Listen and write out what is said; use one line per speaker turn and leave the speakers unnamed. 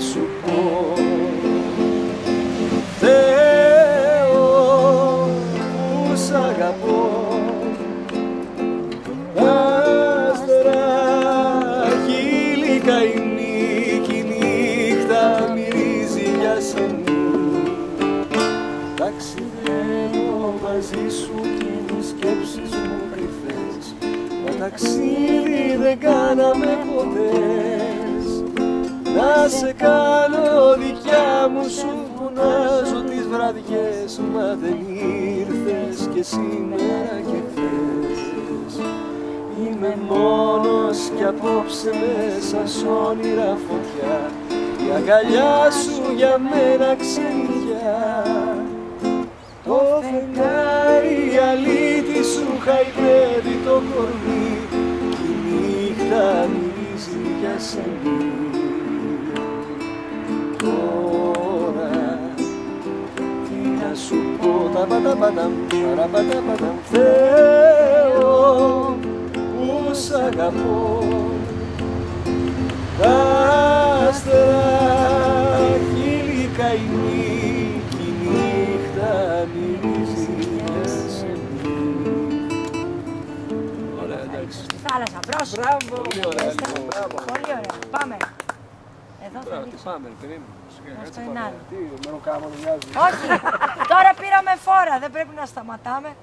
σου πω. Θεό που σ' αγαπώ. Άστρα χείλικα η νίκη μυρίζει για σένα. Ταξιδεύω μαζί σου και οι σκέψεις μου κρυφές. Μα ταξίδι δεν κάναμε ποτέ να σε κάνω δικιά μου σου φωνάζω τις βραδιές Μα δεν ήρθες και σήμερα και χθες. Είμαι μόνος κι απόψε μέσα σ' όνειρα φωτιά. Η αγκαλιά σου για μένα ξενιά Το φεγγάρι αλήτη σου χαϊδεύει το κορμί. Κι η νύχτα μυρίζει για σένα πω τα παταπαταμ, παραπαταπαταμ Θεό που σ' αγαπώ Τα άστερα χείλη καημή κι η νύχτα μυρίζεις για σένα Ωραία, εντάξει.
Στη θάλασσα, μπρος.
Μπράβο, πολύ ωραία,
Ευχαριστώ.
λοιπόν, μπράβο.
Πολύ ωραία. Πάμε. Εδώ θα
Μπράβο, τι
λήξω.
πάμε, περίμενε. Σιγά,
Αυτό
κάτσε
είναι
παρά.
άλλο.
Τι, μένο κάμα δεν μοιάζει.
Όχι, τώρα πήραμε φόρα, δεν πρέπει να σταματάμε.